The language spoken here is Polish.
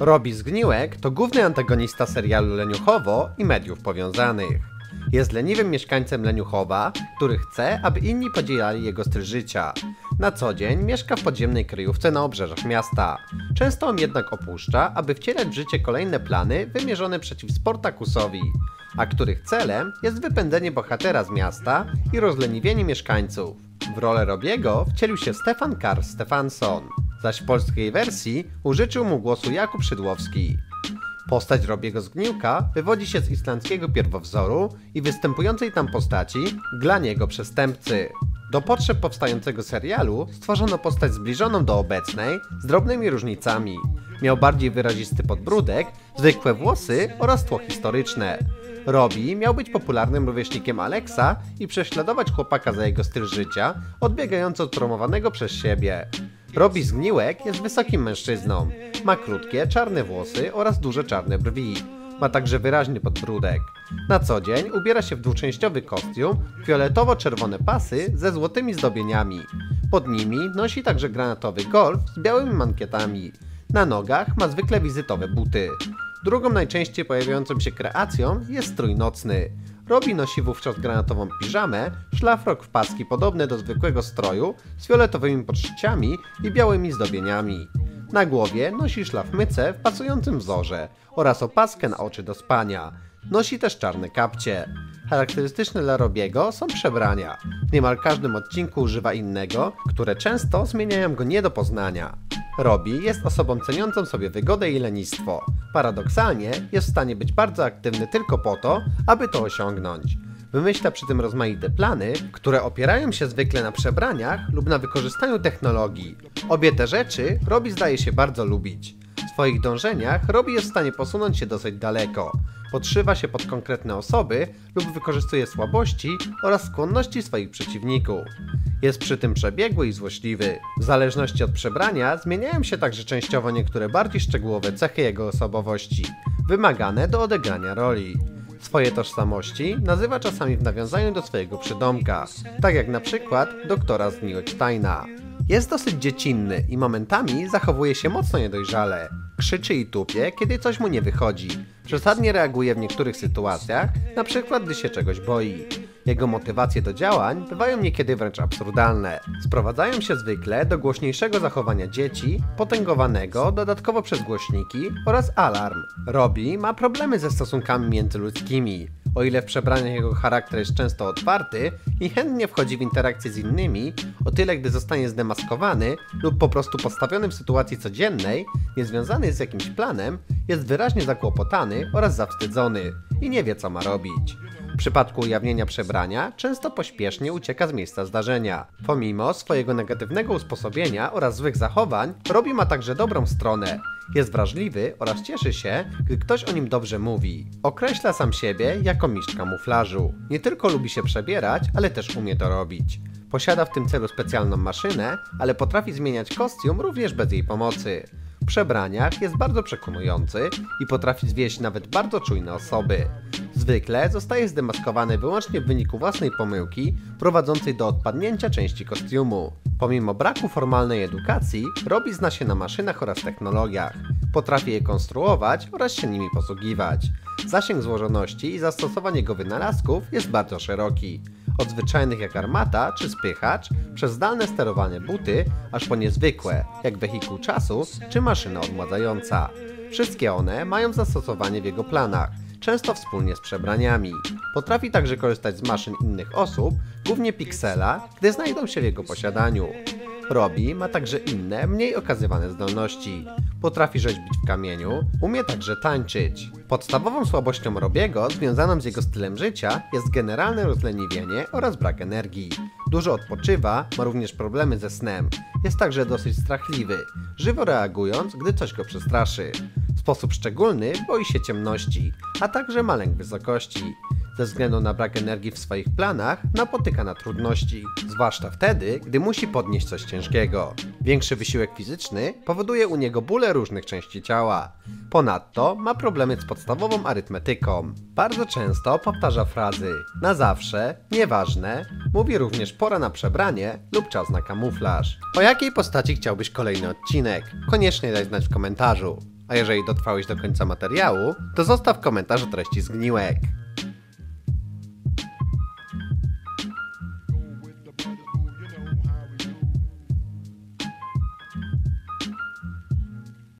Robi Zgniłek to główny antagonista serialu Leniuchowo i mediów powiązanych. Jest leniwym mieszkańcem Leniuchowa, który chce, aby inni podzielali jego styl życia. Na co dzień mieszka w podziemnej kryjówce na obrzeżach miasta. Często on jednak opuszcza, aby wcielać w życie kolejne plany wymierzone przeciw Sportakusowi, a których celem jest wypędzenie bohatera z miasta i rozleniwienie mieszkańców. W rolę Robiego wcielił się Stefan Karl Stefansson, zaś w polskiej wersji użyczył mu głosu Jakub Szydłowski. Postać Robiego Zgniłka wywodzi się z islandzkiego pierwowzoru i występującej tam postaci Glaniego Przestępcy. Do potrzeb powstającego serialu stworzono postać zbliżoną do obecnej, z drobnymi różnicami. Miał bardziej wyrazisty podbródek, zwykłe włosy oraz tło historyczne. Robi miał być popularnym rówieśnikiem Alexa i prześladować chłopaka za jego styl życia, odbiegając od promowanego przez siebie. Robi Zgniłek jest wysokim mężczyzną. Ma krótkie, czarne włosy oraz duże czarne brwi. Ma także wyraźny podbródek. Na co dzień ubiera się w dwuczęściowy kostium, fioletowo-czerwone pasy ze złotymi zdobieniami. Pod nimi nosi także granatowy golf z białymi mankietami. Na nogach ma zwykle wizytowe buty. Drugą najczęściej pojawiającą się kreacją jest strój nocny. Robi nosi wówczas granatową piżamę, szlafrok w paski podobne do zwykłego stroju z fioletowymi podszyciami i białymi zdobieniami. Na głowie nosi szlafmycę w pasującym wzorze oraz opaskę na oczy do spania. Nosi też czarne kapcie. Charakterystyczne dla Robiego są przebrania. W niemal każdym odcinku używa innego, które często zmieniają go nie do poznania. Robi jest osobą ceniącą sobie wygodę i lenistwo. Paradoksalnie jest w stanie być bardzo aktywny tylko po to, aby to osiągnąć. Wymyśla przy tym rozmaite plany, które opierają się zwykle na przebraniach lub na wykorzystaniu technologii. Obie te rzeczy Robi zdaje się bardzo lubić. Swoich dążeniach Robi jest w stanie posunąć się dosyć daleko. Podszywa się pod konkretne osoby lub wykorzystuje słabości oraz skłonności swoich przeciwników. Jest przy tym przebiegły i złośliwy. W zależności od przebrania zmieniają się także częściowo niektóre bardziej szczegółowe cechy jego osobowości, wymagane do odegrania roli. Swoje tożsamości nazywa czasami w nawiązaniu do swojego przydomka, tak jak na przykład doktora z Steina. Jest dosyć dziecinny i momentami zachowuje się mocno niedojrzale. Krzyczy i tupie, kiedy coś mu nie wychodzi. Przesadnie reaguje w niektórych sytuacjach, na przykład gdy się czegoś boi. Jego motywacje do działań bywają niekiedy wręcz absurdalne. Sprowadzają się zwykle do głośniejszego zachowania dzieci, potęgowanego dodatkowo przez głośniki oraz alarm. Robi ma problemy ze stosunkami międzyludzkimi. O ile w przebraniach jego charakter jest często otwarty i chętnie wchodzi w interakcje z innymi, o tyle gdy zostanie zdemaskowany lub po prostu postawiony w sytuacji codziennej, niezwiązany z jakimś planem, jest wyraźnie zakłopotany oraz zawstydzony i nie wie co ma robić. W przypadku ujawnienia przebrania często pośpiesznie ucieka z miejsca zdarzenia. Pomimo swojego negatywnego usposobienia oraz złych zachowań, Robi ma także dobrą stronę. Jest wrażliwy oraz cieszy się, gdy ktoś o nim dobrze mówi. Określa sam siebie jako mistrz kamuflażu. Nie tylko lubi się przebierać, ale też umie to robić. Posiada w tym celu specjalną maszynę, ale potrafi zmieniać kostium również bez jej pomocy. Przebraniach jest bardzo przekonujący i potrafi zwieść nawet bardzo czujne osoby. Zwykle zostaje zdemaskowany wyłącznie w wyniku własnej pomyłki prowadzącej do odpadnięcia części kostiumu. Pomimo braku formalnej edukacji, Robi zna się na maszynach oraz technologiach. Potrafi je konstruować oraz się nimi posługiwać. Zasięg złożoności i zastosowanie jego wynalazków jest bardzo szeroki. Od zwyczajnych jak armata czy spychacz, przez zdalne sterowane buty, aż po niezwykłe, jak wehikuł czasu czy maszyna odmładzająca. Wszystkie one mają zastosowanie w jego planach, często wspólnie z przebraniami. Potrafi także korzystać z maszyn innych osób, głównie Pixela, gdy znajdą się w jego posiadaniu. Robi ma także inne, mniej okazywane zdolności. Potrafi rzeźbić w kamieniu, umie także tańczyć. Podstawową słabością Robiego, związaną z jego stylem życia, jest generalne rozleniwienie oraz brak energii. Dużo odpoczywa, ma również problemy ze snem. Jest także dosyć strachliwy, żywo reagując, gdy coś go przestraszy. W sposób szczególny boi się ciemności, a także ma lęk wysokości. Ze względu na brak energii w swoich planach napotyka na trudności, zwłaszcza wtedy, gdy musi podnieść coś ciężkiego. Większy wysiłek fizyczny powoduje u niego bóle różnych części ciała. Ponadto ma problemy z podstawową arytmetyką. Bardzo często powtarza frazy na zawsze, nieważne, mówi również pora na przebranie lub czas na kamuflaż. O jakiej postaci chciałbyś kolejny odcinek? Koniecznie daj znać w komentarzu. A jeżeli dotrwałeś do końca materiału, to zostaw komentarz o treści zgniłek.